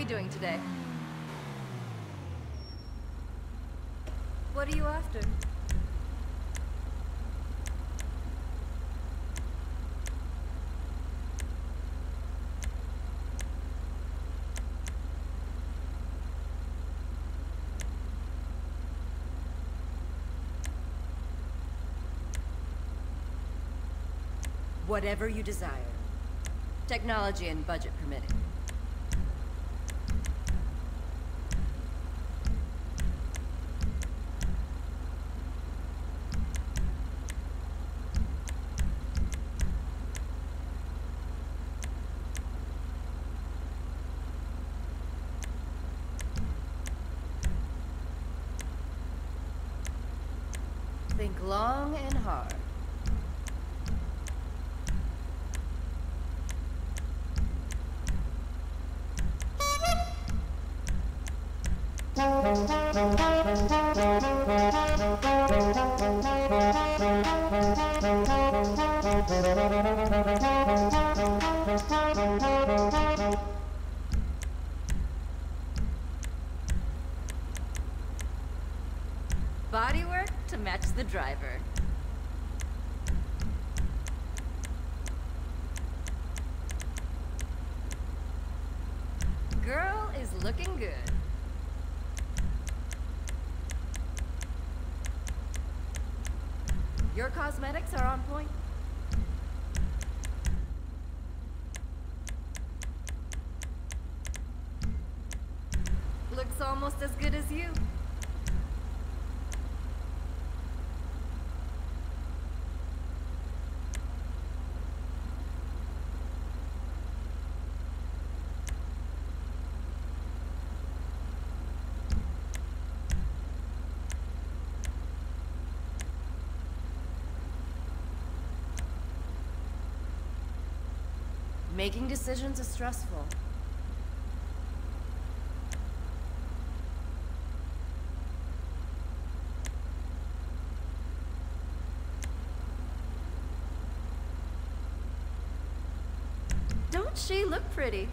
we doing today? What are you after? Whatever you desire. Technology and budget permitting. Think long and hard. Bodywork to match the driver. Girl is looking good. Your cosmetics are on point. Looks almost as good as you. Making decisions is stressful. Don't she look pretty?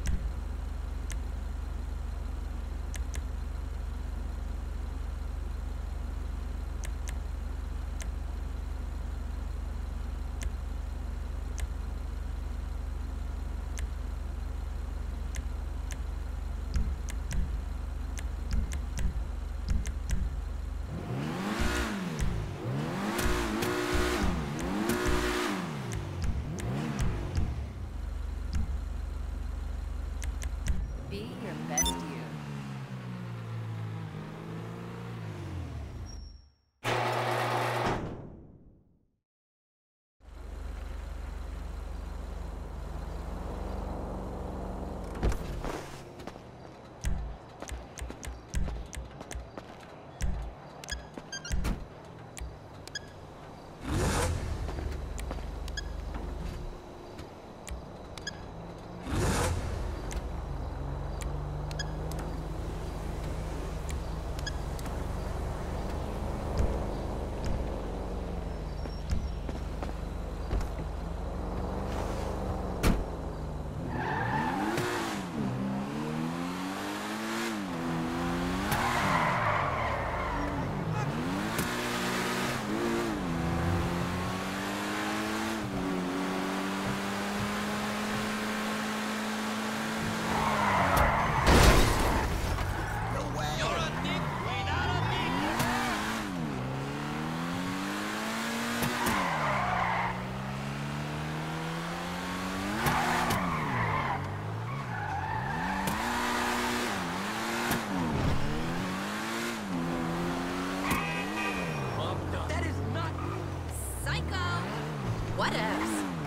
What else?